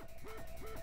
Ha ha ha!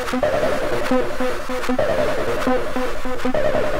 ハハハハ